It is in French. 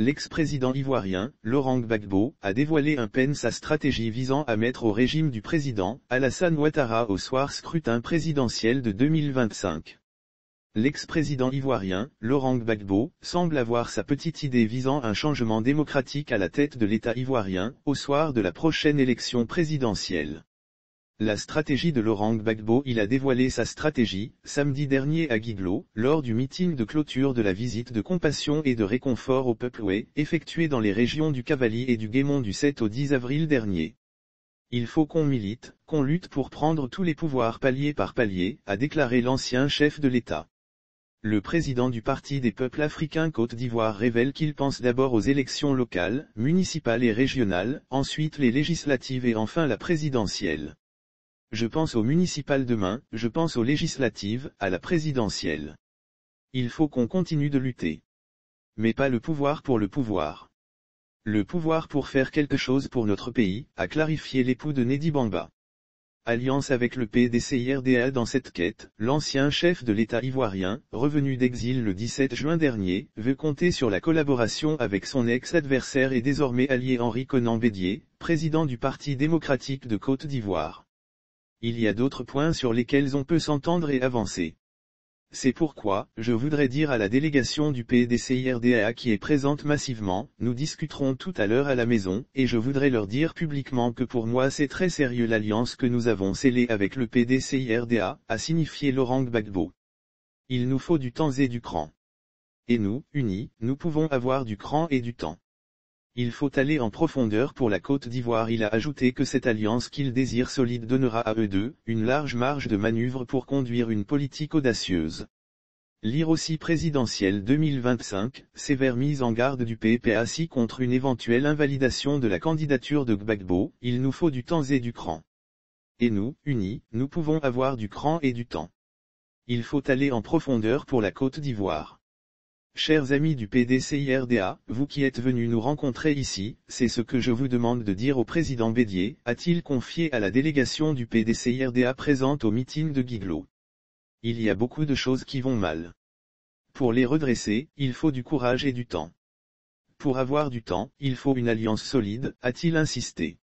L'ex-président ivoirien, Laurent Gbagbo, a dévoilé un peine sa stratégie visant à mettre au régime du président, Alassane Ouattara au soir scrutin présidentiel de 2025. L'ex-président ivoirien, Laurent Gbagbo, semble avoir sa petite idée visant un changement démocratique à la tête de l'État ivoirien, au soir de la prochaine élection présidentielle. La stratégie de Laurent Gbagbo Il a dévoilé sa stratégie, samedi dernier à Guiglo, lors du meeting de clôture de la visite de compassion et de réconfort au peuple oué, effectué dans les régions du Cavali et du Guémont du 7 au 10 avril dernier. Il faut qu'on milite, qu'on lutte pour prendre tous les pouvoirs palier par palier, a déclaré l'ancien chef de l'État. Le président du Parti des peuples africains Côte d'Ivoire révèle qu'il pense d'abord aux élections locales, municipales et régionales, ensuite les législatives et enfin la présidentielle. Je pense aux municipales demain, je pense aux législatives, à la présidentielle. Il faut qu'on continue de lutter. Mais pas le pouvoir pour le pouvoir. Le pouvoir pour faire quelque chose pour notre pays, a clarifié l'époux de Nedi Bamba. Alliance avec le PDCIRDA dans cette quête, l'ancien chef de l'État ivoirien, revenu d'exil le 17 juin dernier, veut compter sur la collaboration avec son ex-adversaire et désormais allié Henri Conan Bédier, président du Parti démocratique de Côte d'Ivoire. Il y a d'autres points sur lesquels on peut s'entendre et avancer. C'est pourquoi, je voudrais dire à la délégation du PDCIRDA qui est présente massivement, nous discuterons tout à l'heure à la maison, et je voudrais leur dire publiquement que pour moi c'est très sérieux l'alliance que nous avons scellée avec le PDCIRDA, a signifié Laurent Gbagbo. Il nous faut du temps et du cran. Et nous, unis, nous pouvons avoir du cran et du temps. Il faut aller en profondeur pour la Côte d'Ivoire. Il a ajouté que cette alliance qu'il désire solide donnera à eux deux, une large marge de manœuvre pour conduire une politique audacieuse. Lire aussi présidentielle 2025, sévère mise en garde du PPACI contre une éventuelle invalidation de la candidature de Gbagbo, il nous faut du temps et du cran. Et nous, unis, nous pouvons avoir du cran et du temps. Il faut aller en profondeur pour la Côte d'Ivoire. Chers amis du PDCIRDA, vous qui êtes venus nous rencontrer ici, c'est ce que je vous demande de dire au président Bédier, a-t-il confié à la délégation du PDCIRDA présente au meeting de Guiglo. Il y a beaucoup de choses qui vont mal. Pour les redresser, il faut du courage et du temps. Pour avoir du temps, il faut une alliance solide, a-t-il insisté.